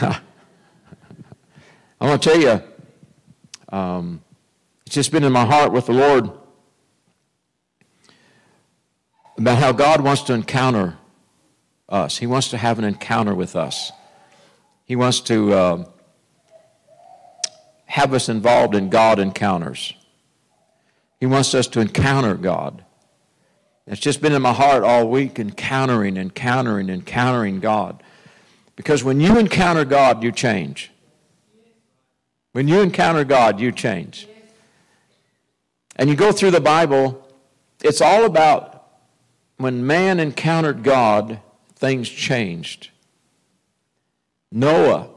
I want to tell you, um, it's just been in my heart with the Lord about how God wants to encounter us. He wants to have an encounter with us. He wants to uh, have us involved in God encounters. He wants us to encounter God. It's just been in my heart all week, encountering, encountering, encountering God. Because when you encounter God, you change. When you encounter God, you change. And you go through the Bible, it's all about when man encountered God, things changed. Noah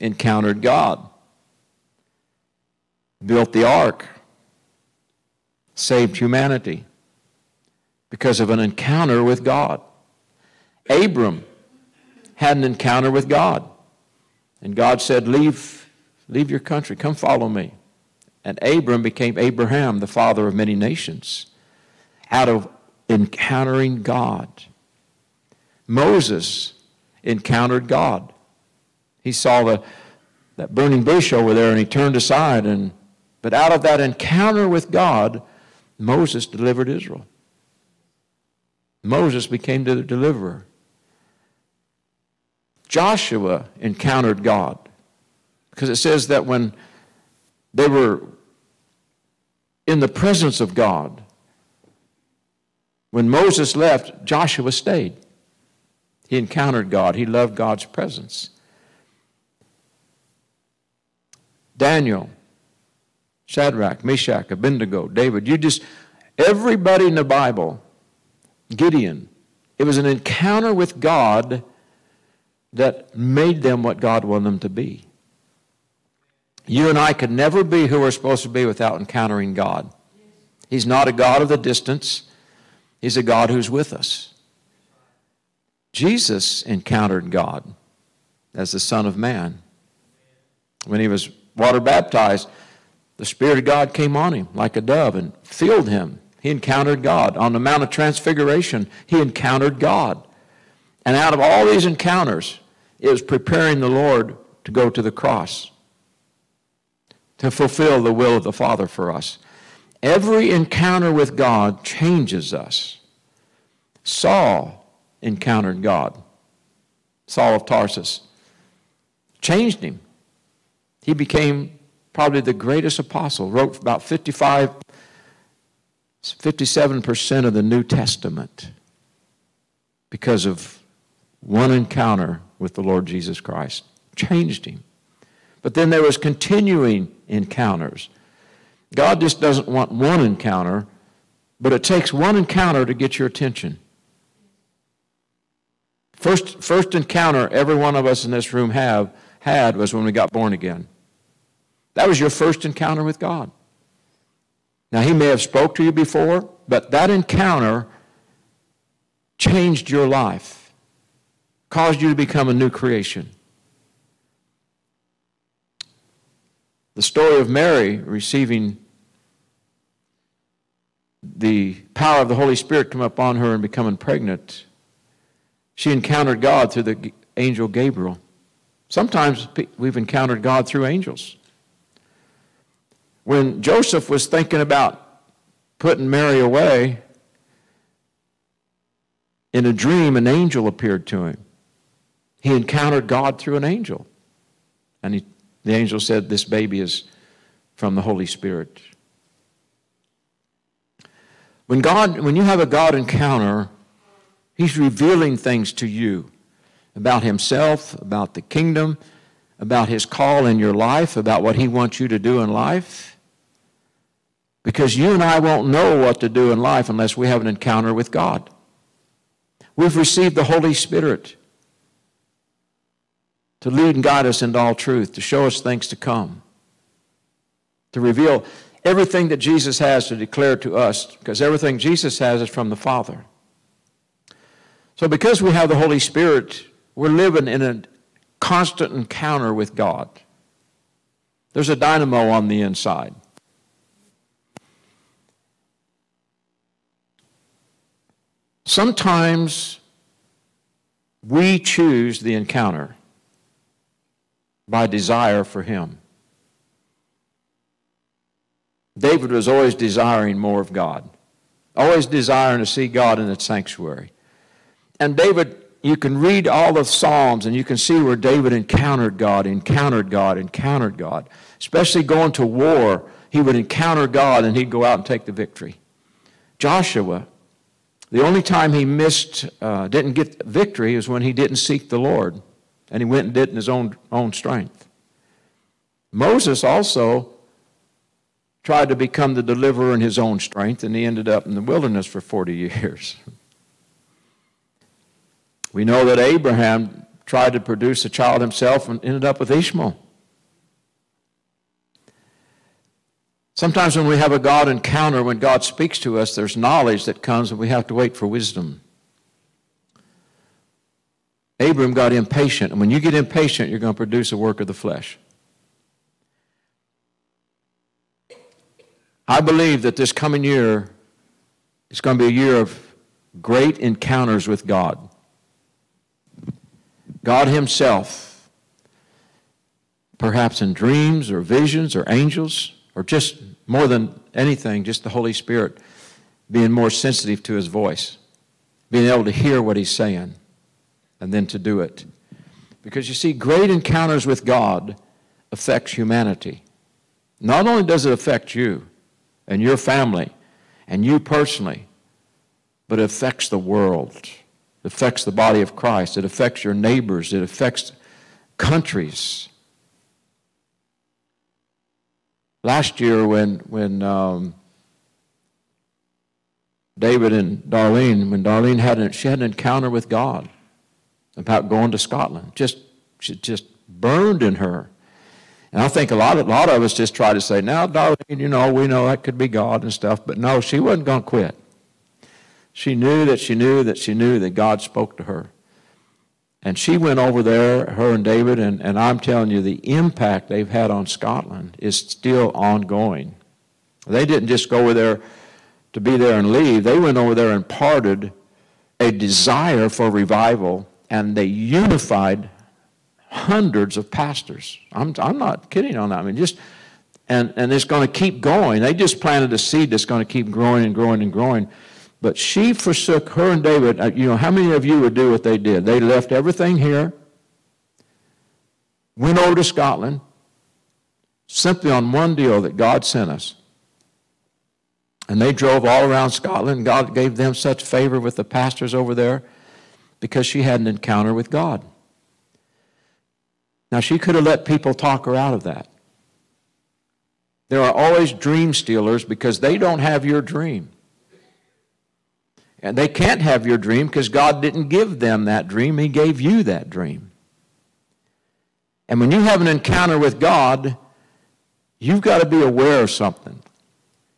encountered God, built the ark, saved humanity because of an encounter with God. Abram had an encounter with God. And God said, Leave, leave your country, come follow me. And Abram became Abraham, the father of many nations, out of encountering God. Moses encountered God. He saw the, that burning bush over there and he turned aside. And, but out of that encounter with God, Moses delivered Israel. Moses became the deliverer. Joshua encountered God because it says that when they were in the presence of God, when Moses left, Joshua stayed. He encountered God, he loved God's presence. Daniel, Shadrach, Meshach, Abednego, David, you just, everybody in the Bible Gideon. It was an encounter with God that made them what God wanted them to be. You and I could never be who we're supposed to be without encountering God. He's not a God of the distance, He's a God who's with us. Jesus encountered God as the Son of Man. When he was water baptized, the Spirit of God came on him like a dove and filled him. He encountered God. On the Mount of Transfiguration, he encountered God. And out of all these encounters, was preparing the Lord to go to the cross, to fulfill the will of the Father for us. Every encounter with God changes us. Saul encountered God, Saul of Tarsus, changed him. He became probably the greatest apostle, wrote about 55 57% of the New Testament because of one encounter with the Lord Jesus Christ. Changed him. But then there was continuing encounters. God just doesn't want one encounter, but it takes one encounter to get your attention. First, first encounter every one of us in this room have had was when we got born again. That was your first encounter with God. Now, he may have spoke to you before, but that encounter changed your life, caused you to become a new creation. The story of Mary receiving the power of the Holy Spirit come upon her and becoming pregnant, she encountered God through the angel Gabriel. Sometimes we've encountered God through angels. When Joseph was thinking about putting Mary away, in a dream, an angel appeared to him. He encountered God through an angel. And he, the angel said, This baby is from the Holy Spirit. When, God, when you have a God encounter, He's revealing things to you about Himself, about the kingdom, about His call in your life, about what He wants you to do in life. Because you and I won't know what to do in life unless we have an encounter with God. We've received the Holy Spirit to lead and guide us into all truth, to show us things to come, to reveal everything that Jesus has to declare to us, because everything Jesus has is from the Father. So, because we have the Holy Spirit, we're living in a constant encounter with God. There's a dynamo on the inside. Sometimes we choose the encounter. By desire for Him. David was always desiring more of God, always desiring to see God in the sanctuary. And David, you can read all the Psalms and you can see where David encountered God, encountered God, encountered God. Especially going to war, he would encounter God and he'd go out and take the victory. Joshua, the only time he missed, uh, didn't get victory is when he didn't seek the Lord and he went and did it in his own, own strength. Moses also tried to become the deliverer in his own strength, and he ended up in the wilderness for 40 years. We know that Abraham tried to produce a child himself and ended up with Ishmael. Sometimes when we have a God encounter, when God speaks to us, there's knowledge that comes, and we have to wait for wisdom. Abram got impatient, and when you get impatient, you're going to produce a work of the flesh. I believe that this coming year is going to be a year of great encounters with God. God Himself, perhaps in dreams or visions or angels, or just more than anything, just the Holy Spirit being more sensitive to His voice, being able to hear what He's saying, and then to do it. Because you see, great encounters with God affects humanity. Not only does it affect you, and your family and you personally, but it affects the world. It affects the body of Christ. It affects your neighbors. It affects countries. Last year, when, when um, David and Darlene, when Darlene had an, she had an encounter with God about going to Scotland, just she just burned in her. And I think a lot, of, a lot of us just try to say, now, darling, you know, we know that could be God and stuff, but no, she wasn't going to quit. She knew that she knew that she knew that God spoke to her. And she went over there, her and David, and, and I'm telling you, the impact they've had on Scotland is still ongoing. They didn't just go over there to be there and leave, they went over there and parted a desire for revival, and they unified hundreds of pastors. I'm, I'm not kidding on that. I mean, just, and, and it's going to keep going. They just planted a seed that's going to keep growing and growing and growing. But she forsook her and David. Uh, you know, how many of you would do what they did? They left everything here, went over to Scotland, simply on one deal that God sent us. And they drove all around Scotland. God gave them such favor with the pastors over there because she had an encounter with God. Now, she could have let people talk her out of that. There are always dream stealers because they don't have your dream. And they can't have your dream because God didn't give them that dream, He gave you that dream. And when you have an encounter with God, you've got to be aware of something.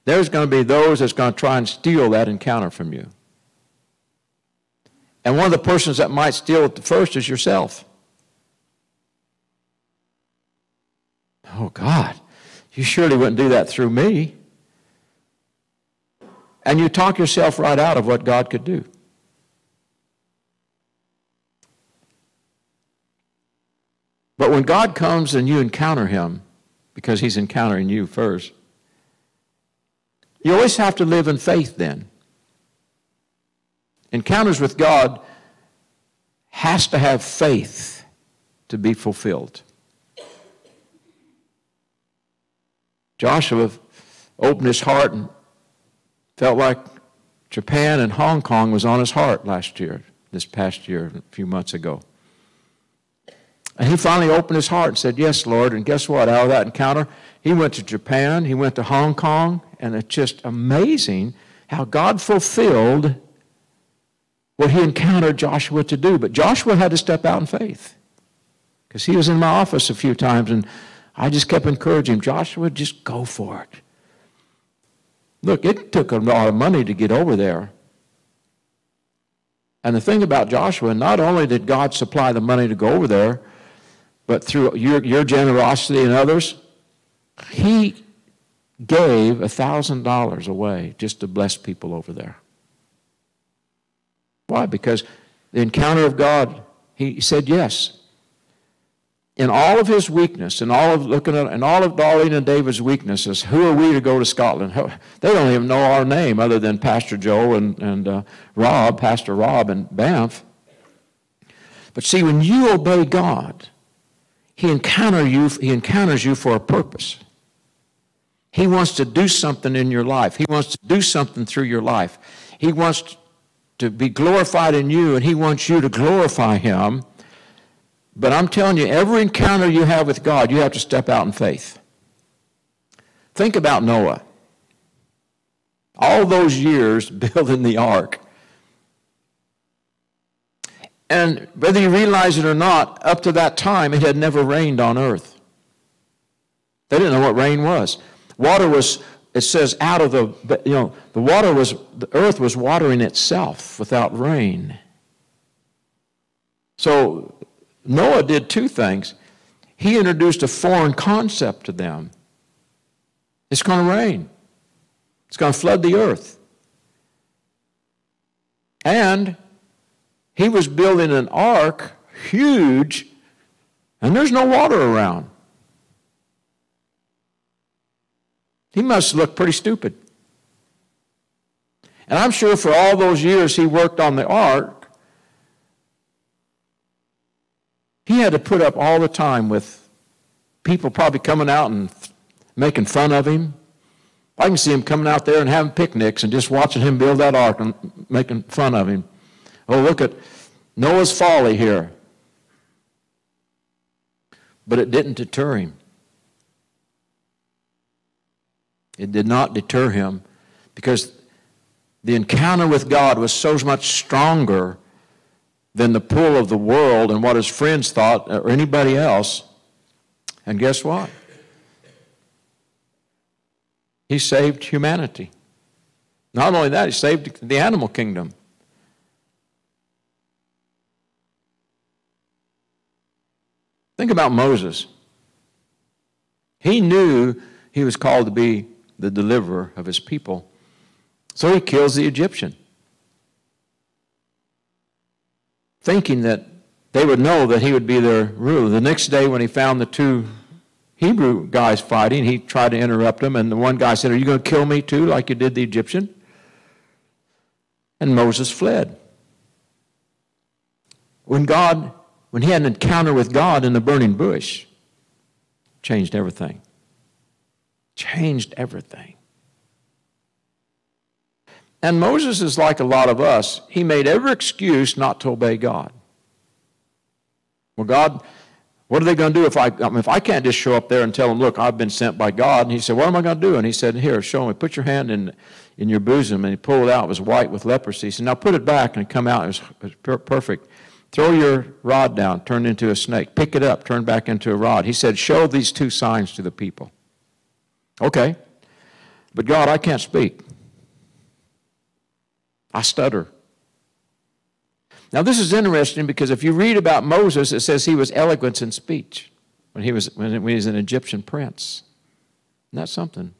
There's going to be those that's going to try and steal that encounter from you. And one of the persons that might steal it the first is yourself. Oh, God, you surely wouldn't do that through me. And you talk yourself right out of what God could do. But when God comes and you encounter Him, because He's encountering you first, you always have to live in faith then. Encounters with God has to have faith to be fulfilled. Joshua opened his heart and felt like Japan and Hong Kong was on his heart last year, this past year, a few months ago. And he finally opened his heart and said, Yes, Lord. And guess what? Out of that encounter, he went to Japan, he went to Hong Kong, and it's just amazing how God fulfilled what he encountered Joshua to do. But Joshua had to step out in faith because he was in my office a few times and I just kept encouraging him, Joshua, just go for it. Look, it took a lot of money to get over there. And the thing about Joshua, not only did God supply the money to go over there, but through your, your generosity and others, he gave $1,000 away just to bless people over there. Why? Because the encounter of God, he said yes. in all of his weakness, and all of looking at, and all of Darlene and David's weaknesses, who are we to go to Scotland? They don't even know our name other than Pastor Joe and, and uh, Rob, Pastor Rob and Banff. But see, when you obey God, he, encounter you, he encounters you for a purpose. He wants to do something in your life. He wants to do something through your life. He wants to be glorified in you, and He wants you to glorify Him. But I'm telling you, every encounter you have with God, you have to step out in faith. Think about Noah. All those years building the ark. And whether you realize it or not, up to that time, it had never rained on earth. They didn't know what rain was. Water was, it says, out of the, you know, the water was, the earth was watering itself without rain. So Noah did two things. He introduced a foreign concept to them. It's going to rain. It's going to flood the earth. And he was building an ark, huge, and there's no water around. He must look pretty stupid. And I'm sure for all those years he worked on the ark, he had to put up all the time with people probably coming out and making fun of him. I can see him coming out there and having picnics and just watching him build that ark and making fun of him. Oh, look at Noah's folly here. But it didn't deter him. It did not deter him because the encounter with God was so much stronger than the pull of the world and what his friends thought or anybody else. And guess what? He saved humanity. Not only that, he saved the animal kingdom. Think about Moses. He knew he was called to be the deliverer of his people. So he kills the Egyptian, thinking that they would know that he would be their ruler. The next day, when he found the two Hebrew guys fighting, he tried to interrupt them, and the one guy said, Are you going to kill me too, like you did the Egyptian? And Moses fled. When God, when he had an encounter with God in the burning bush, changed everything changed everything. And Moses is like a lot of us. He made every excuse not to obey God. Well, God, what are they going to do if I, I mean, if I can't just show up there and tell them, look, I've been sent by God? And he said, what am I going to do? And he said, here, show me. Put your hand in, in your bosom. And he pulled it out. It was white with leprosy. He said, now put it back and come out. It was, it was perfect. Throw your rod down, turn into a snake. Pick it up, turn back into a rod. He said, show these two signs to the people. Okay. But God, I can't speak. I stutter. Now, this is interesting because if you read about Moses, it says he was eloquent in speech when he was, when he was an Egyptian prince. Isn't that something?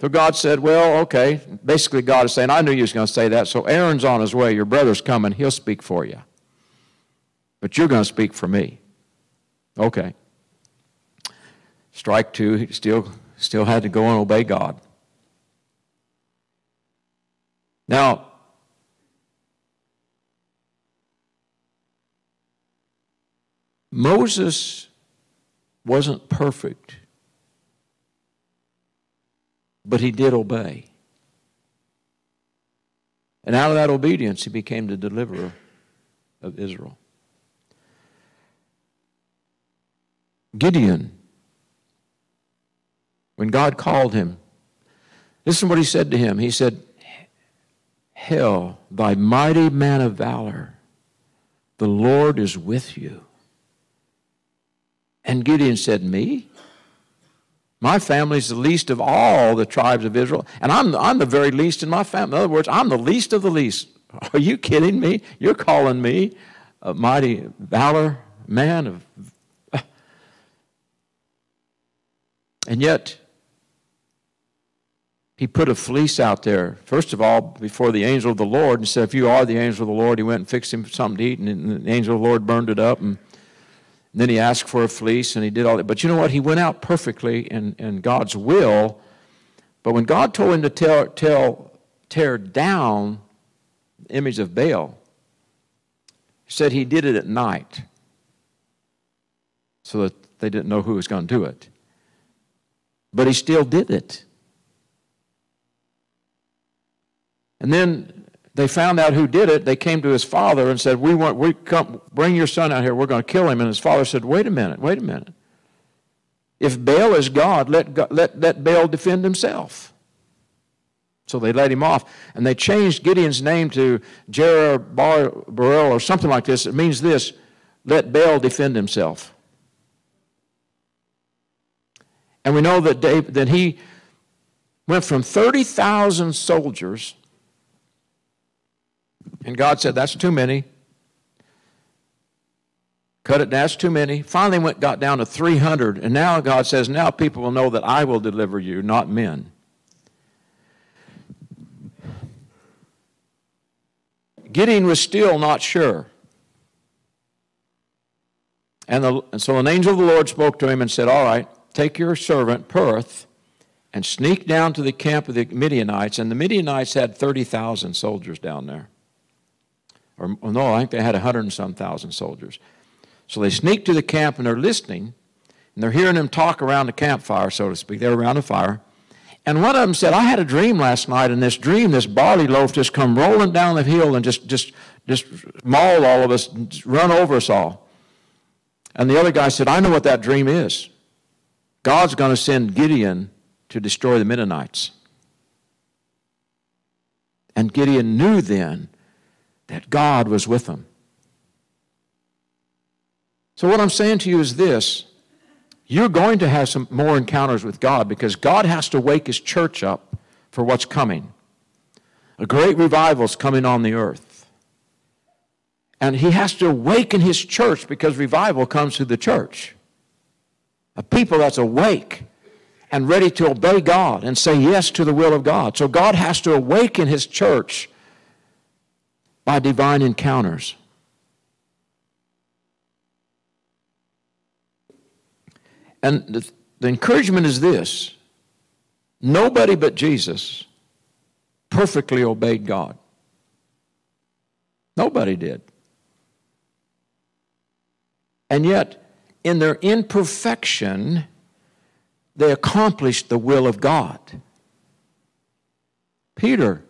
So God said, Well, okay. Basically, God is saying, I knew you was going to say that. So Aaron's on his way. Your brother's coming. He'll speak for you. But you're going to speak for me. Okay. Strike two, he still, still had to go and obey God. Now, Moses wasn't perfect, but he did obey. And out of that obedience, he became the deliverer of Israel. Gideon when God called him, listen to what he said to him. He said, Hell, thy mighty man of valor, the Lord is with you. And Gideon said, Me? My family's the least of all the tribes of Israel, and I'm, I'm the very least in my family. In other words, I'm the least of the least. Are you kidding me? You're calling me a mighty valor man of. And yet, he put a fleece out there, first of all, before the angel of the Lord, and said, If you are the angel of the Lord, he went and fixed him something to eat, and the angel of the Lord burned it up. And then he asked for a fleece and he did all that. But you know what? He went out perfectly in, in God's will. But when God told him to tell, tell, tear down the image of Baal, he said he did it at night so that they didn't know who was going to do it. But he still did it. And then they found out who did it. They came to his father and said, "We want, we come, bring your son out here. We're going to kill him." And his father said, "Wait a minute, wait a minute. If Baal is God, let, God, let, let Baal defend himself." So they let him off, and they changed Gideon's name to Jerubbaal or something like this. It means this: "Let Baal defend himself." And we know that David, that he went from thirty thousand soldiers and God said, That's too many. Cut it, that's too many. Finally went, got down to 300. And now God says, Now people will know that I will deliver you, not men. Gideon was still not sure. And, the, and, so an angel of the Lord spoke to him and said, All right, take your servant, Perth, and sneak down to the camp of the Midianites. And the Midianites had 30,000 soldiers down there or oh, no, I think they had a hundred and some thousand soldiers. So they sneak to the camp and they're listening, and they're hearing them talk around the campfire, so to speak. They're around the fire. And one of them said, I had a dream last night, and this dream, this barley loaf just come rolling down the hill and just, just, just maul all of us, run over us all. And the other guy said, I know what that dream is. God's going to send Gideon to destroy the Midianites. And Gideon knew then that God was with them. So, what I'm saying to you is this you're going to have some more encounters with God because God has to wake His church up for what's coming. A great revival is coming on the earth. And He has to awaken His church because revival comes through the church. A people that's awake and ready to obey God and say yes to the will of God. So, God has to awaken His church by divine encounters. And the, the encouragement is this nobody but Jesus perfectly obeyed God. Nobody did. And yet, in their imperfection, they accomplished the will of God. Peter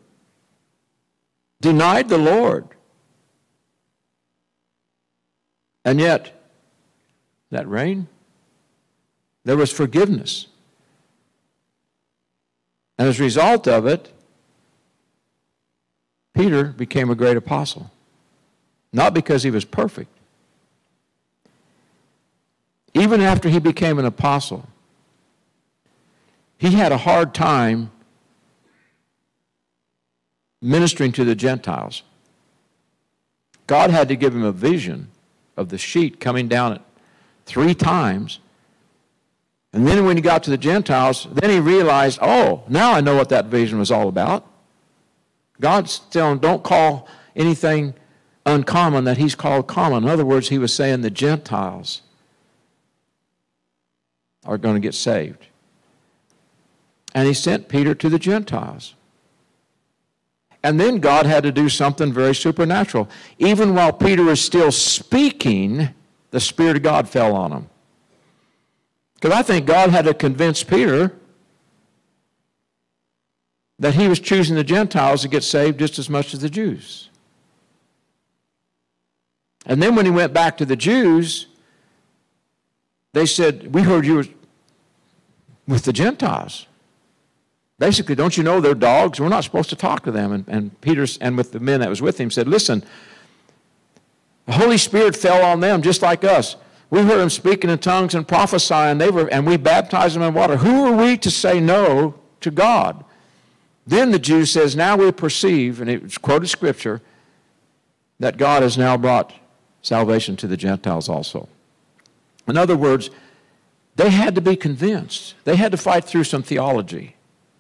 denied the Lord. And yet, that rain, there was forgiveness. And as a result of it, Peter became a great apostle. Not because he was perfect. Even after he became an apostle, he had a hard time ministering to the Gentiles. God had to give him a vision of the sheet coming down three times. And then when he got to the Gentiles, then he realized, oh, now I know what that vision was all about. God's telling, don't call anything uncommon that he's called common. In other words, he was saying the Gentiles are going to get saved. And he sent Peter to the Gentiles. And then God had to do something very supernatural. Even while Peter was still speaking, the Spirit of God fell on him. Because I think God had to convince Peter that he was choosing the Gentiles to get saved just as much as the Jews. And then when he went back to the Jews, they said, We heard you were with the Gentiles. Basically, don't you know they're dogs? We're not supposed to talk to them. And, and Peter, and with the men that was with him, said, Listen, the Holy Spirit fell on them just like us. We heard them speaking in tongues and prophesying, they were, and we baptized them in water. Who are we to say no to God? Then the Jew says, Now we perceive, and it's quoted scripture, that God has now brought salvation to the Gentiles also. In other words, they had to be convinced. They had to fight through some theology.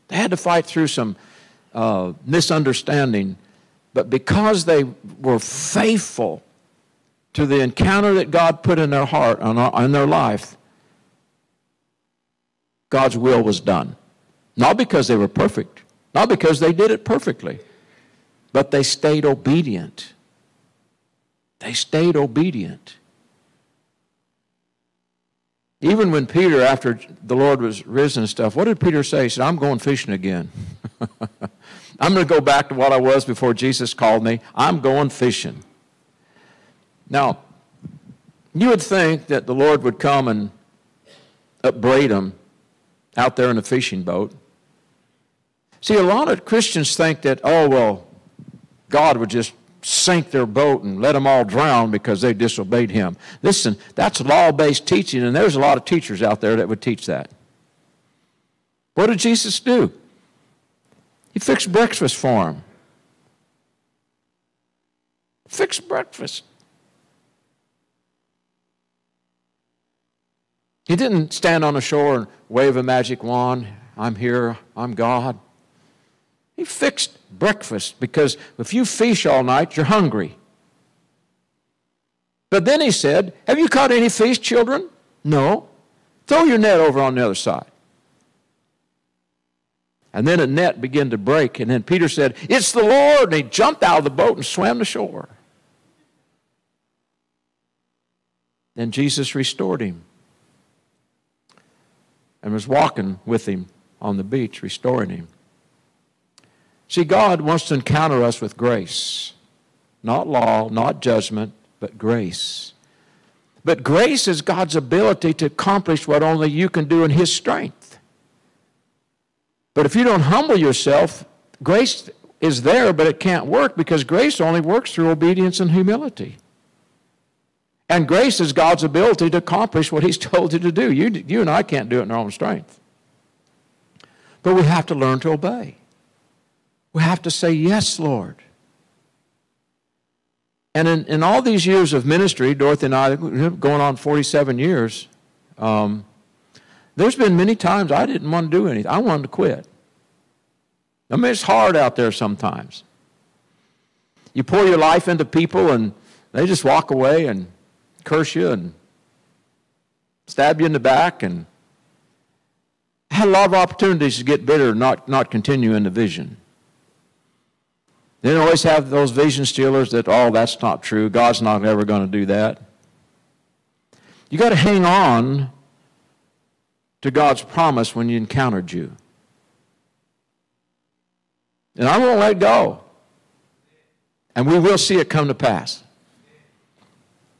They had to fight through some uh, misunderstanding, but because they were faithful to the encounter that God put in their heart, in their life, God's will was done. Not because they were perfect, not because they did it perfectly, but they stayed obedient. They stayed obedient. Even when Peter, after the Lord was risen and stuff, what did Peter say? He said, I'm going fishing again. I'm going to go back to what I was before Jesus called me. I'm going fishing. Now, you would think that the Lord would come and upbraid him out there in a fishing boat. See, a lot of Christians think that, oh, well, God would just sink their boat and let them all drown because they disobeyed him. Listen, that's law based teaching, and there's a lot of teachers out there that would teach that. What did Jesus do? He fixed breakfast for them. Fixed breakfast. He didn't stand on the shore and wave a magic wand. I'm here. I'm God. He fixed breakfast because if you fish all night, you're hungry. But then he said, Have you caught any fish, children? No. Throw your net over on the other side. And then a net began to break, and then Peter said, It's the Lord. And he jumped out of the boat and swam to shore. Then Jesus restored him and was walking with him on the beach, restoring him. See, God wants to encounter us with grace. Not law, not judgment, but grace. But grace is God's ability to accomplish what only you can do in His strength. But if you don't humble yourself, grace is there, but it can't work because grace only works through obedience and humility. And grace is God's ability to accomplish what He's told you to do. You, you and I can't do it in our own strength. But we have to learn to obey. We have to say, Yes, Lord. And in, in all these years of ministry, Dorothy and I, going on 47 years, um, there's been many times I didn't want to do anything. I wanted to quit. I mean, it's hard out there sometimes. You pour your life into people and they just walk away and curse you and stab you in the back. And I had a lot of opportunities to get bitter and not, not continue in the vision. Then always have those vision stealers that, oh, that's not true. God's not ever going to do that. You got to hang on to God's promise when you encountered you. And I won't let go. And we will see it come to pass.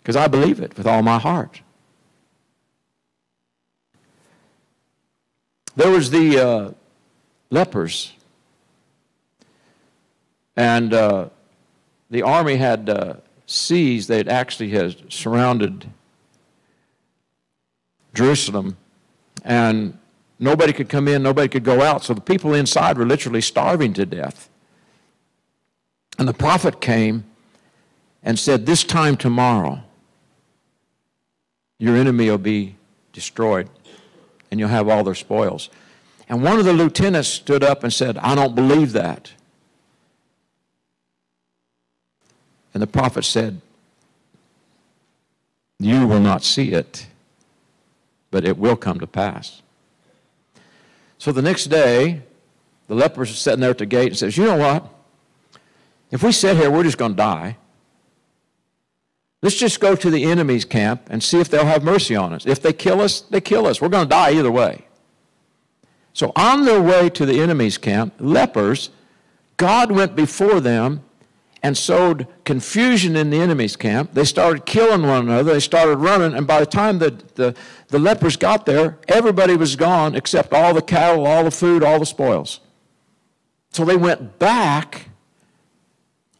Because I believe it with all my heart. There was the uh, lepers and uh, the army had uh, seas that actually had surrounded Jerusalem. And nobody could come in, nobody could go out. So the people inside were literally starving to death. And the prophet came and said, This time tomorrow, your enemy will be destroyed and you'll have all their spoils. And one of the lieutenants stood up and said, I don't believe that. And the prophet said, You will not see it, but it will come to pass. So the next day, the lepers are sitting there at the gate and says, You know what? If we sit here, we're just going to die. Let's just go to the enemy's camp and see if they'll have mercy on us. If they kill us, they kill us. We're going to die either way. So, on their way to the enemy's camp, lepers, God went before them and sowed confusion in the enemy's camp. They started killing one another. They started running. And by the time the, the, the lepers got there, everybody was gone except all the cattle, all the food, all the spoils. So they went back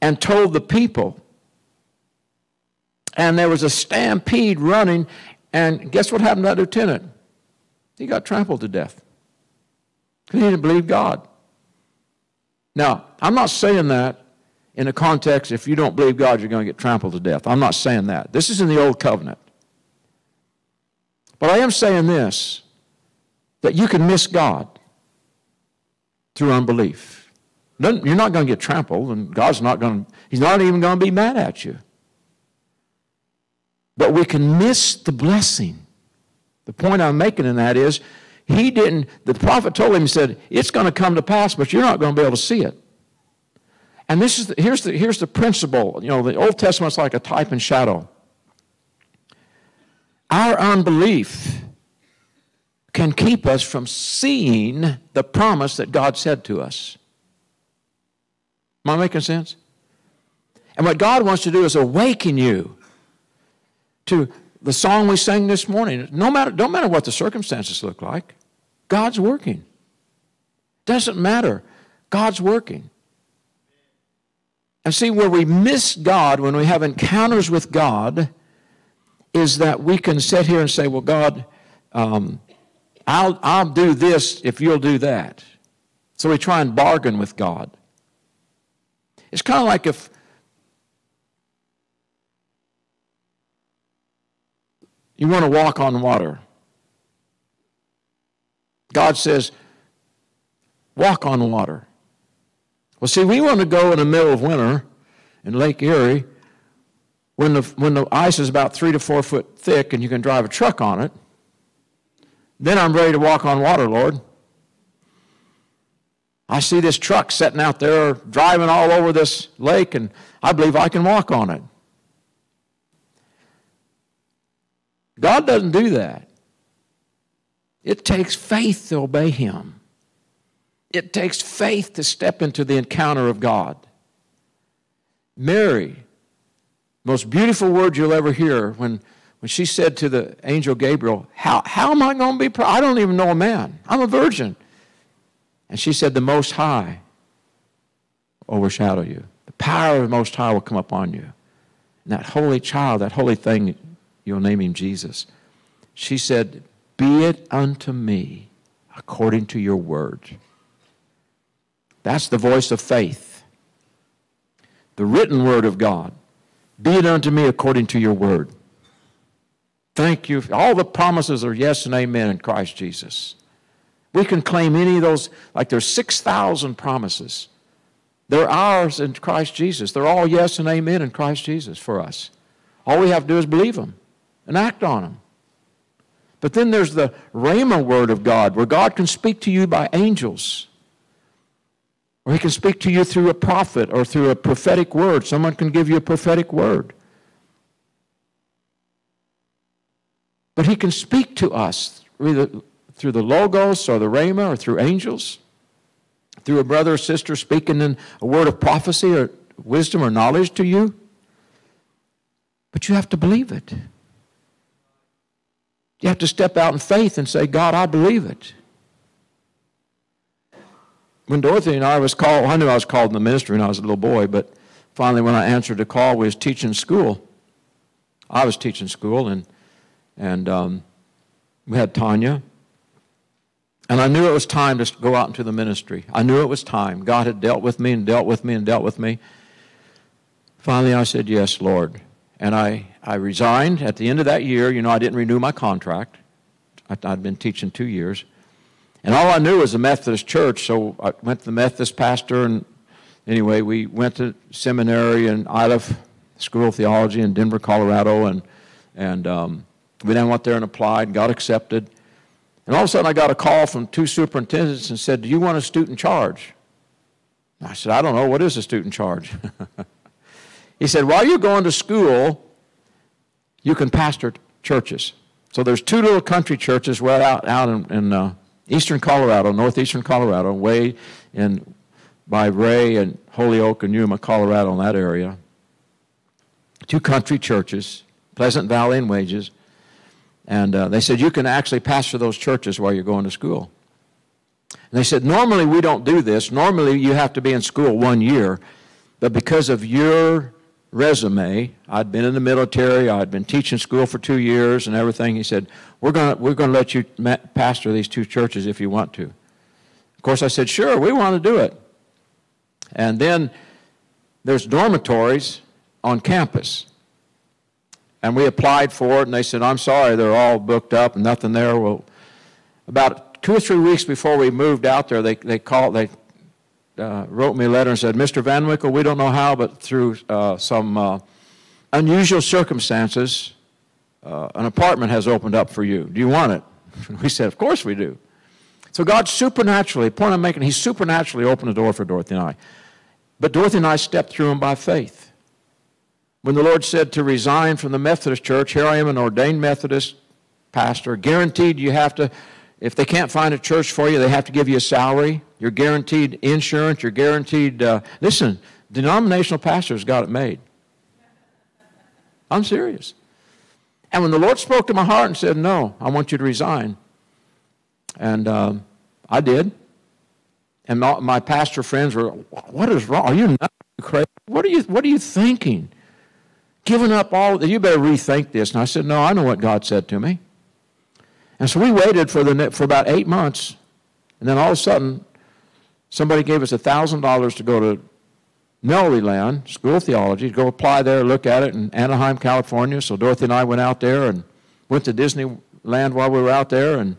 and told the people. And there was a stampede running. And guess what happened to that lieutenant? He got trampled to death. He didn't believe God. Now, I'm not saying that in a context, if you don't believe God, you're going to get trampled to death. I'm not saying that. This is in the Old Covenant. But I am saying this that you can miss God through unbelief. You're not going to get trampled, and God's not going to, He's not even going to be mad at you. but we can miss the blessing. The point I'm making in that is, he didn't, the prophet told him, he said, it's going to come to pass, but you're not going to be able to see it. And this is the, here's, the, here's the principle. You know, the Old Testament's like a type and shadow. Our unbelief can keep us from seeing the promise that God said to us. Am I making sense? And what God wants to do is awaken you to the song we sang this morning. No matter, don't matter what the circumstances look like, God's working. Doesn't matter. God's working. And see, where we miss God when we have encounters with God is that we can sit here and say, Well, God, um, I'll, I'll do this if you'll do that. So we try and bargain with God. It's kind of like if you want to walk on water. God says, walk on water. Well, see, we want to go in the middle of winter in Lake Erie when the, when the ice is about three to four foot thick and you can drive a truck on it. Then I'm ready to walk on water, Lord. I see this truck sitting out there driving all over this lake, and I believe I can walk on it. God doesn't do that. It takes faith to obey Him. It takes faith to step into the encounter of God. Mary, most beautiful word you'll ever hear when, when she said to the angel Gabriel, How, how am I going to be? I don't even know a man. I'm a virgin. And she said, The Most High overshadow you. The power of the Most High will come upon you. And that holy child, that holy thing, you'll name him Jesus. She said, Be it unto me according to your word. That's the voice of faith. The written word of God. Be it unto me according to your word. Thank you. All the promises are yes and amen in Christ Jesus. We can claim any of those, like there's 6,000 promises. They're ours in Christ Jesus. They're all yes and amen in Christ Jesus for us. All we have to do is believe them and act on them. But then there's the Rhema word of God, where God can speak to you by angels. Or he can speak to you through a prophet or through a prophetic word. Someone can give you a prophetic word. But he can speak to us either through the Logos or the Rhema or through angels, through a brother or sister speaking in a word of prophecy or wisdom or knowledge to you. But you have to believe it. You have to step out in faith and say, God, I believe it. When Dorothy and I was called, I knew I was called in the ministry when I was a little boy, but finally when I answered the call, we was teaching school. I was teaching school, and, and um, we had Tanya, and I knew it was time to go out into the ministry. I knew it was time. God had dealt with me and dealt with me and dealt with me. Finally, I said, Yes, Lord. And I, I resigned at the end of that year. You know, I didn't renew my contract. I'd been teaching two years. And all I knew was a Methodist church, so I went to the Methodist pastor. And anyway, we went to seminary and Iliff School of Theology in Denver, Colorado. And, and um, we then went there and applied, and got accepted. And all of a sudden, I got a call from two superintendents and said, Do you want a student charge? I said, I don't know. What is a student charge? he said, While you're going to school, you can pastor churches. So there's two little country churches right out, out in, in uh, eastern Colorado, northeastern Colorado, way in by Wray and Holyoke and Yuma, Colorado, in that area. Two country churches, Pleasant Valley and Wages. And uh, they said, You can actually pastor those churches while you're going to school. And they said, Normally we don't do this. Normally you have to be in school one year. But because of your resume, I'd been in the military, I'd been teaching school for two years and everything. He said, We're going we're going to let you pastor these two churches if you want to. Of course, I said, Sure, we want to do it. And then there's dormitories on campus. And we applied for it, and they said, I'm sorry, they're all booked up and nothing there. Well, about two or three weeks before we moved out there, they, they called, they uh, wrote me a letter and said, Mr. Van Winkle, we don't know how, but through uh, some uh, unusual circumstances, uh, an apartment has opened up for you. Do you want it? We said, Of course we do. So God supernaturally, point I'm making, He supernaturally opened the door for Dorothy and I. But Dorothy and I stepped through Him by faith. When the Lord said to resign from the Methodist church, here I am, an ordained Methodist pastor, guaranteed you have to, if they can't find a church for you, they have to give you a salary. You're guaranteed insurance. You're guaranteed, uh, listen, denominational pastors got it made. I'm serious. And when the Lord spoke to my heart and said, No, I want you to resign, and um, I did. And my, my, pastor friends were, What is wrong? Are you crazy? What are you, what are you thinking? Giving up all, you better rethink this. And I said, No, I know what God said to me. And so we waited for, the, for about eight months. And then all of a sudden, somebody gave us $1,000 to go to Land School of Theology, to go apply there, look at it in Anaheim, California. So Dorothy and I went out there and went to Disneyland while we were out there and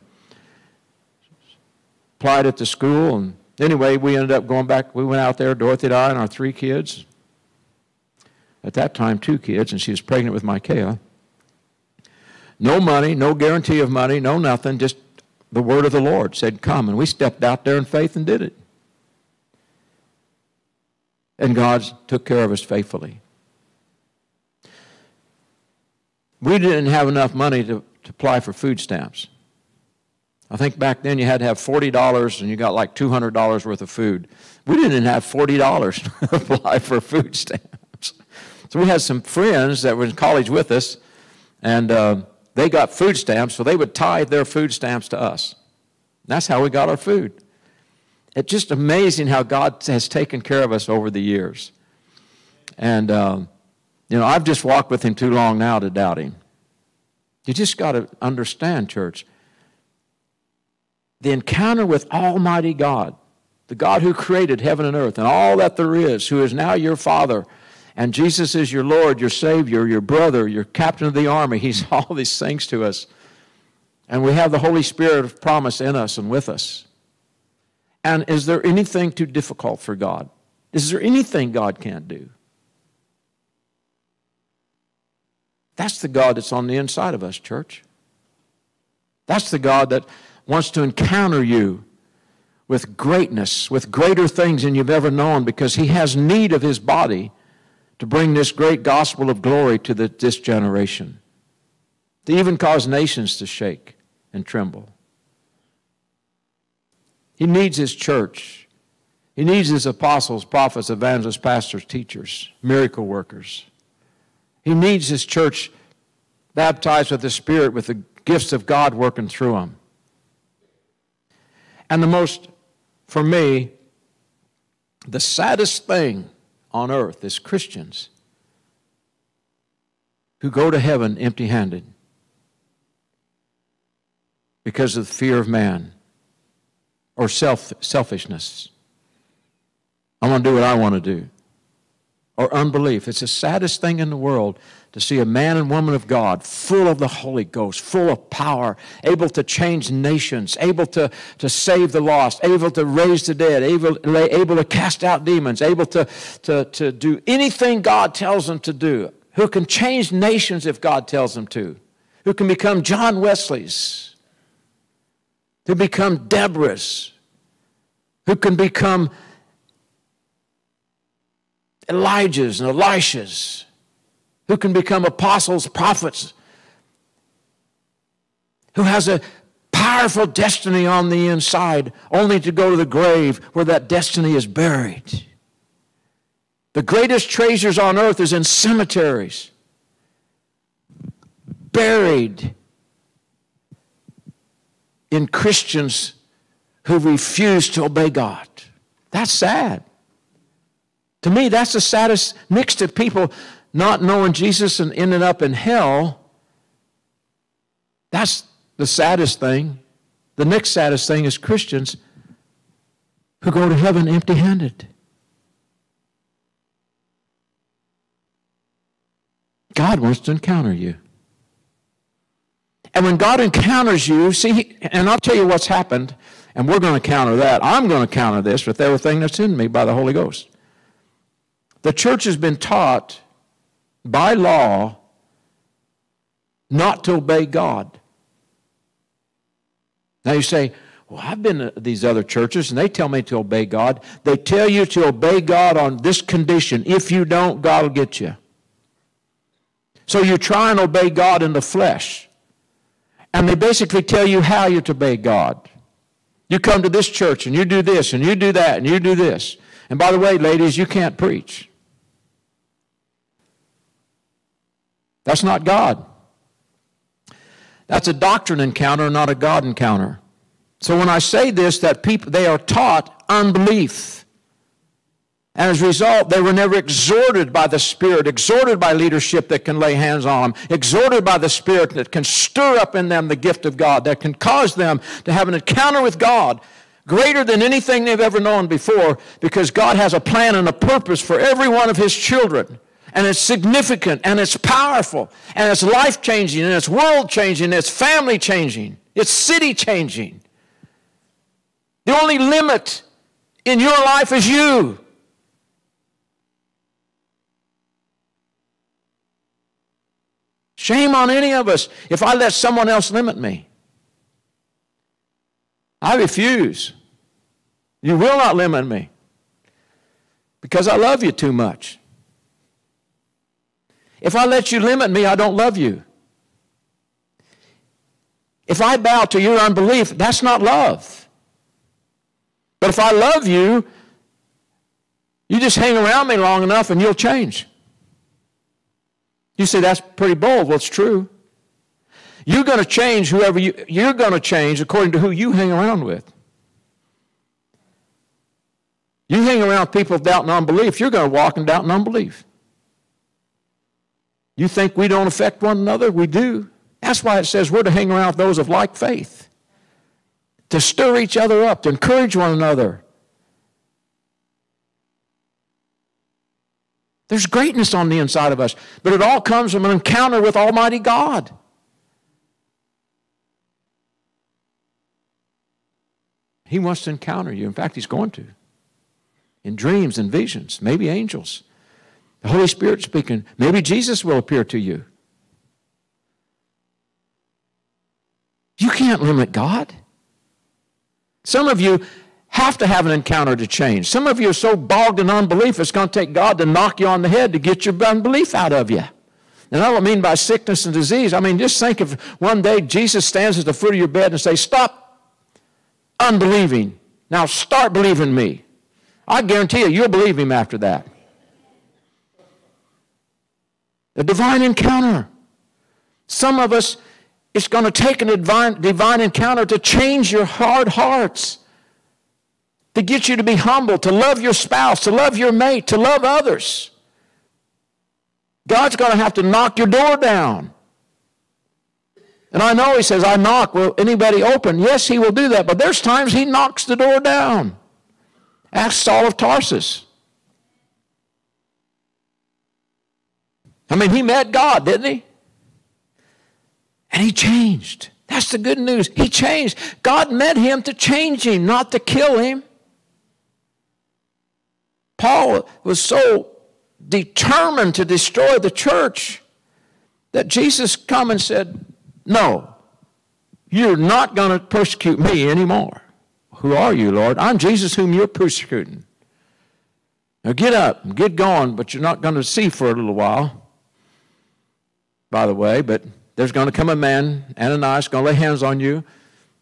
applied at the school. And anyway, we ended up going back. We went out there, Dorothy and I and our three kids. At that time, two kids, and she was pregnant with Micaiah. No money, no guarantee of money, no nothing, just the word of the Lord said, Come. And we stepped out there in faith and did it. And God took care of us faithfully. We didn't have enough money to, to apply for food stamps. I think back then you had to have $40 and you got like $200 worth of food. We didn't have $40 to apply for food stamps. So we had some friends that were in college with us, and uh, they got food stamps, so they would tithe their food stamps to us. That's how we got our food. It's just amazing how God has taken care of us over the years. And, um, you know, I've just walked with Him too long now to doubt Him. You just got to understand, church. The encounter with Almighty God, the God who created heaven and earth and all that there is, who is now your Father, and Jesus is your Lord, your Savior, your brother, your captain of the army. He's all these things to us. And we have the Holy Spirit of promise in us and with us. And is there anything too difficult for God? Is there anything God can't do? That's the God that's on the inside of us, church. That's the God that wants to encounter you with greatness, with greater things than you've ever known, because He has need of His body to bring this great gospel of glory to the, this generation, to even cause nations to shake and tremble. He needs his church. He needs his apostles, prophets, evangelists, pastors, teachers, miracle workers. He needs his church baptized with the Spirit, with the gifts of God working through them. And the most, for me, the saddest thing on earth as Christians who go to heaven empty handed because of the fear of man or self, selfishness. I want to do what I want to do. Or unbelief. It's the saddest thing in the world to see a man and woman of God full of the Holy Ghost, full of power, able to change nations, able to, to save the lost, able to raise the dead, able, able to cast out demons, able to, to, to do anything God tells them to do, who can change nations if God tells them to, who can become John Wesley's, who become Deborah's, who can become Elijah's and Elisha's who can become apostles, prophets, who has a powerful destiny on the inside, only to go to the grave where that destiny is buried. The greatest treasures on earth is in cemeteries, buried in Christians who refuse to obey God. That's sad. To me, that's the saddest, next to people not knowing Jesus and ending up in hell, that's the saddest thing. The next saddest thing is Christians who go to heaven empty handed. God wants to encounter you. And when God encounters you, see, and I'll tell you what's happened, and we're going to counter that. I'm going to counter this with everything that's in me by the Holy Ghost. The church has been taught by law not to obey God. Now you say, well, I've been to these other churches and they tell me to obey God. They tell you to obey God on this condition. If you don't, God will get you. So you try and obey God in the flesh. And they basically tell you how you're to obey God. You come to this church and you do this and you do that and you do this. And by the way, ladies, you can't preach. That's not God. That's a doctrine encounter, not a God encounter. So when I say this, that people they are taught unbelief. And as a result, they were never exhorted by the Spirit, exhorted by leadership that can lay hands on them, exhorted by the Spirit that can stir up in them the gift of God, that can cause them to have an encounter with God greater than anything they've ever known before, because God has a plan and a purpose for every one of His children and it's significant and it's powerful and it's life changing and it's world changing it's family changing, it's city changing. The only limit in your life is you. Shame on any of us if I let someone else limit me. I refuse. You will not limit me because I love you too much. If I let you limit me, I don't love you. If I bow to your unbelief, that's not love. But if I love you, you just hang around me long enough and you'll change. You say that's pretty bold. Well, it's true. You're going to change whoever you, you're going to change according to who you hang around with. You hang around people of doubt and unbelief, you're going to walk in doubt and unbelief. You think we don't affect one another? We do. That's why it says we're to hang around with those of like faith, to stir each other up, to encourage one another. There's greatness on the inside of us, but it all comes from an encounter with Almighty God. He wants to encounter you. In fact, He's going to. In dreams and visions, maybe angels. The Holy Spirit speaking. Maybe Jesus will appear to you. You can't limit God. Some of you have to have an encounter to change. Some of you are so bogged in unbelief, it's going to take God to knock you on the head to get your unbelief out of you. And I don't mean by sickness and disease. I mean, just think if one day Jesus stands at the foot of your bed and says, Stop unbelieving. Now start believing me. I guarantee you, you'll believe him after that. A divine encounter. Some of us, it's going to take a divine, divine encounter to change your hard hearts, to get you to be humble, to love your spouse, to love your mate, to love others. God's going to have to knock your door down. And I know he says, I knock. Will anybody open? Yes, he will do that. But there's times he knocks the door down. Ask Saul of Tarsus. I mean, he met God, didn't he? And he changed. That's the good news. He changed. God met him to change him, not to kill him. Paul was so determined to destroy the church that Jesus come and said, "No. You're not going to persecute me anymore." Who are you, Lord? I'm Jesus whom you're persecuting. Now get up and get going, but you're not going to see for a little while by the way, but there's going to come a man, Ananias, going to lay hands on you.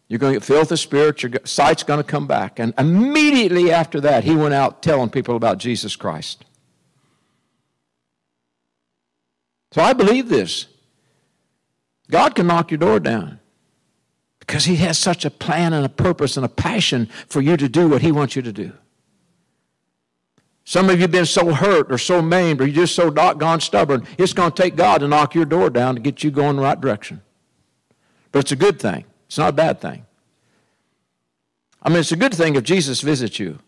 You're going to get filled with the Spirit. Your sight's going to come back. And immediately after that, he went out telling people about Jesus Christ. So I believe this. God can knock your door down because he has such a plan and a purpose and a passion for you to do what he wants you to do. Some of you have been so hurt or so maimed or you're just so doggone stubborn, it's going to take God to knock your door down to get you going the right direction. But it's a good thing. It's not a bad thing. I mean, it's a good thing if Jesus visits you.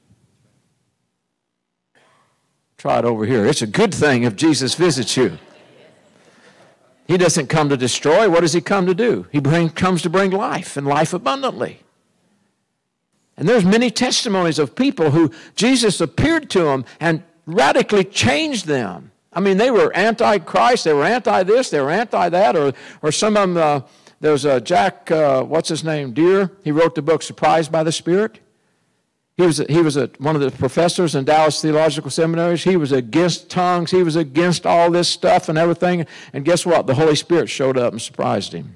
Try it over here. It's a good thing if Jesus visits you. He doesn't come to destroy. What does he come to do? He bring, comes to bring life and life abundantly. And there's many testimonies of people who Jesus appeared to them and radically changed them. I mean, they were anti Christ, they were anti this, they were anti that, or, or some of them, uh, there was a Jack, uh, what's his name, Deere. He wrote the book Surprised by the Spirit. He was, a, he was a, one of the professors in Dallas Theological Seminaries. He was against tongues. He was against all this stuff and everything. And guess what? The Holy Spirit showed up and surprised him.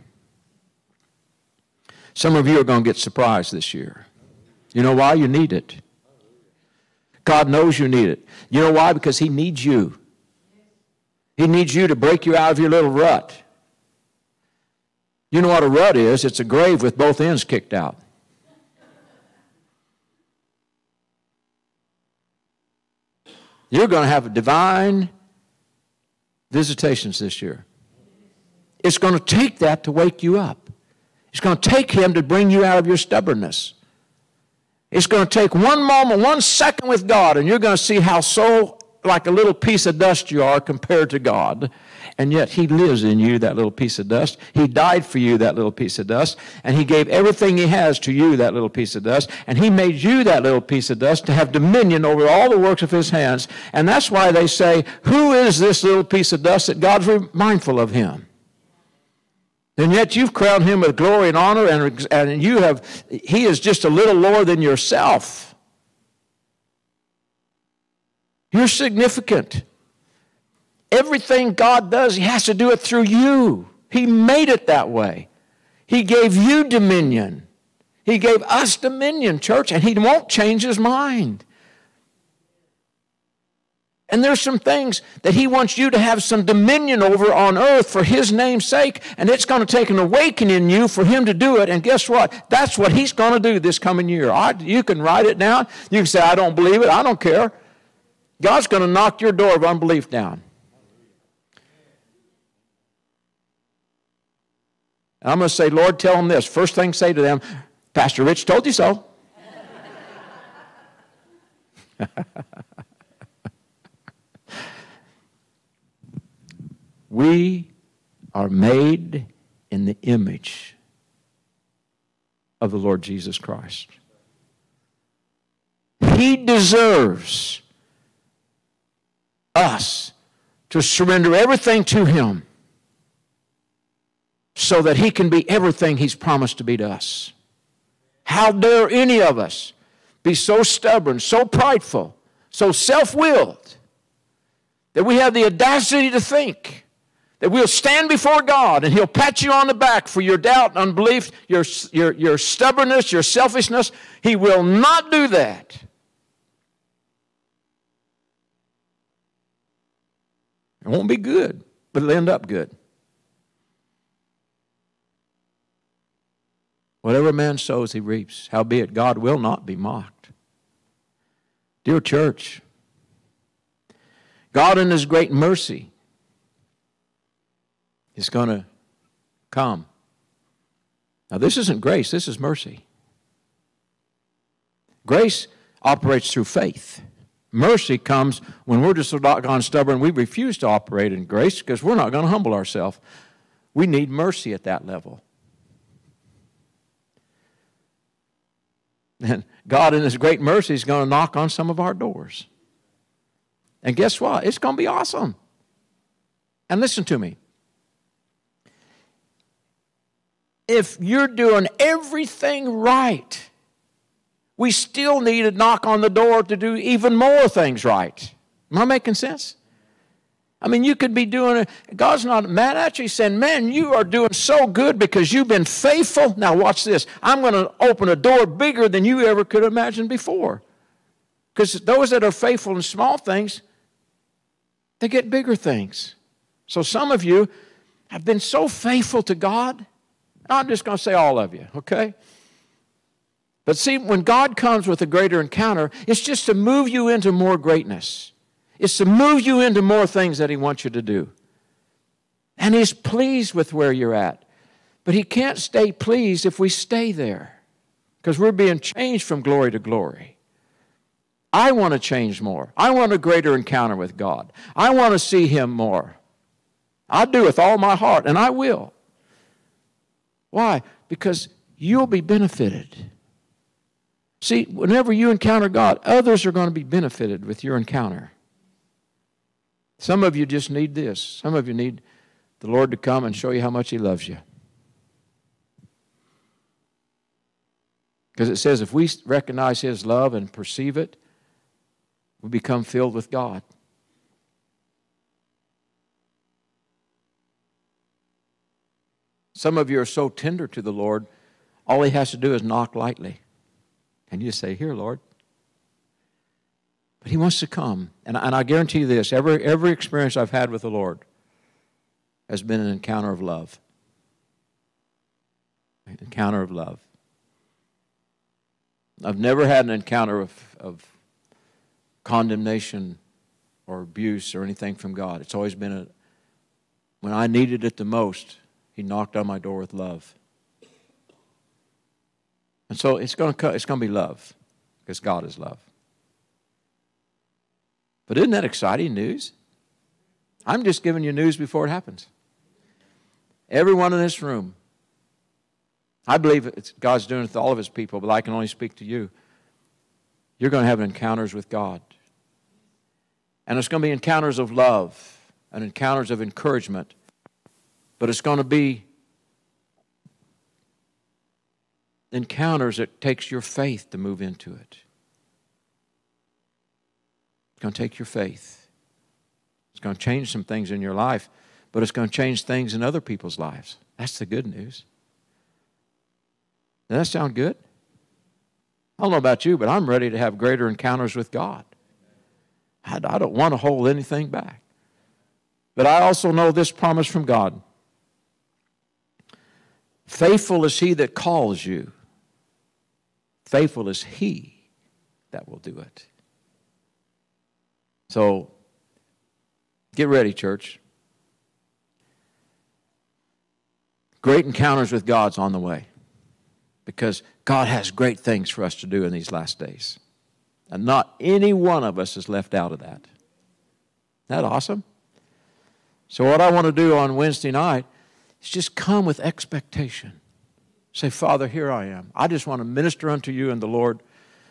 Some of you are going to get surprised this year. You know why? You need it. God knows you need it. You know why? Because He needs you. He needs you to break you out of your little rut. You know what a rut is? It's a grave with both ends kicked out. You're going to have divine visitations this year. It's going to take that to wake you up. It's going to take Him to bring you out of your stubbornness. It's going to take one moment, one second with God, and you're going to see how so like a little piece of dust you are compared to God. And yet He lives in you, that little piece of dust. He died for you, that little piece of dust. And He gave everything He has to you, that little piece of dust. And He made you, that little piece of dust, to have dominion over all the works of His hands. And that's why they say, Who is this little piece of dust that God's mindful of Him? And yet you've crowned him with glory and honor, and, and you have, he is just a little lower than yourself. You're significant. Everything God does, he has to do it through you. He made it that way. He gave you dominion. He gave us dominion, church, and he won't change his mind. And there's some things that he wants you to have some dominion over on earth for his name's sake. And it's going to take an awakening in you for him to do it. And guess what? That's what he's going to do this coming year. I, you can write it down. You can say, I don't believe it. I don't care. God's going to knock your door of unbelief down. And I'm going to say, Lord, tell them this. First thing, say to them, Pastor Rich told you so. We are made in the image of the Lord Jesus Christ. He deserves us to surrender everything to Him so that He can be everything He's promised to be to us. How dare any of us be so stubborn, so prideful, so self willed that we have the audacity to think that we'll stand before God and He'll pat you on the back for your doubt, unbelief, your, your, your stubbornness, your selfishness. He will not do that. It won't be good, but it'll end up good. Whatever man sows, he reaps. Howbeit, God will not be mocked. Dear church, God in His great mercy is going to come. Now, this isn't grace, this is mercy. Grace operates through faith. Mercy comes when we're just so doggone stubborn, we refuse to operate in grace because we're not going to humble ourselves. We need mercy at that level. And God, in His great mercy, is going to knock on some of our doors. And guess what? It's going to be awesome. And listen to me if you're doing everything right, we still need to knock on the door to do even more things right. Am I making sense? I mean, you could be doing it. God's not mad at you. He's saying, Man, you are doing so good because you've been faithful. Now, watch this. I'm going to open a door bigger than you ever could imagine before. Because those that are faithful in small things, they get bigger things. So, some of you have been so faithful to God I'm just going to say all of you, okay? But see, when God comes with a greater encounter, it's just to move you into more greatness. It's to move you into more things that He wants you to do. And He's pleased with where you're at. But He can't stay pleased if we stay there because we're being changed from glory to glory. I want to change more. I want a greater encounter with God. I want to see Him more. I do with all my heart, and I will. Why? Because you'll be benefited. See, whenever you encounter God, others are going to be benefited with your encounter. Some of you just need this. Some of you need the Lord to come and show you how much He loves you. Because it says if we recognize His love and perceive it, we become filled with God. Some of you are so tender to the Lord, all He has to do is knock lightly. And you say, Here, Lord. But He wants to come. And, and I guarantee you this every, every experience I've had with the Lord has been an encounter of love. An encounter of love. I've never had an encounter of, of condemnation or abuse or anything from God. It's always been a, when I needed it the most, He knocked on my door with love. And so it's going to, it's going to be love because God is love. But isn't that exciting news? I'm just giving you news before it happens. Everyone in this room, I believe God's doing it to all of His people, but I can only speak to you. You're going to have encounters with God. And it's going to be encounters of love and encounters of encouragement. But it's going to be encounters that takes your faith to move into it. It's going to take your faith. It's going to change some things in your life, but it's going to change things in other people's lives. That's the good news. Does that sound good? I don't know about you, but I'm ready to have greater encounters with God. I, I don't want to hold anything back. But I also know this promise from God Faithful is he that calls you, faithful is he that will do it. So, get ready, church. Great encounters with God's on the way because God has great things for us to do in these last days. And not any one of us is left out of that. Isn't that awesome? So, what I want to do on Wednesday night is just come with expectation. Say, Father, here I am. I just want to minister unto you and the Lord,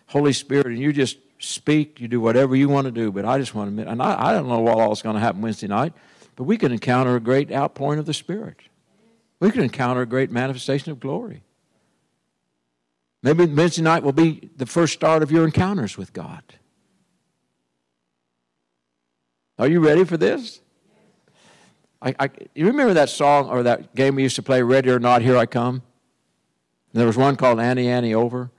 Holy Spirit, and you just speak. You do whatever you want to do, but I just want to. And I, I don't know what all is going to happen Wednesday night, but we can encounter a great outpouring of the Spirit. We can encounter a great manifestation of glory. Maybe Wednesday night will be the first start of your encounters with God. Are you ready for this? I, I, you remember that song or that game we used to play, Ready or Not, Here I Come? There was one called Annie, Annie Over.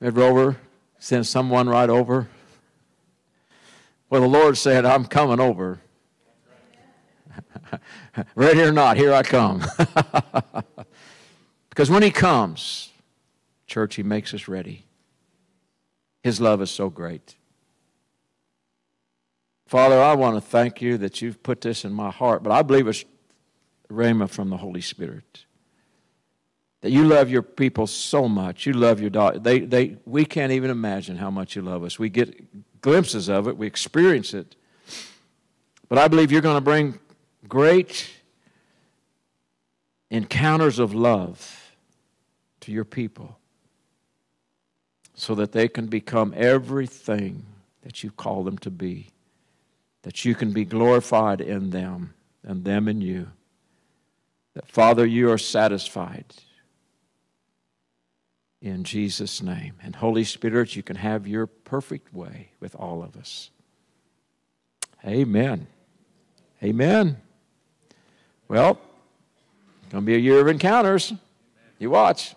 Red Rover, send someone right over. Well, the Lord said, I'm coming over. Ready or not, here I come. because when He comes, Church, He makes us ready. His love is so great. Father, I want to thank you that you've put this in my heart, but I believe it's rhema from the Holy Spirit. That you love your people so much. You love your daughter. They, they, we can't even imagine how much you love us. We get glimpses of it, we experience it. But I believe you're going to bring great encounters of love to your people so that they can become everything that you call them to be, that you can be glorified in them and them in you. That, Father, you are satisfied. In Jesus' name. And Holy Spirit, you can have your perfect way with all of us. Amen. Amen. Well, it's going to be a year of encounters. You watch.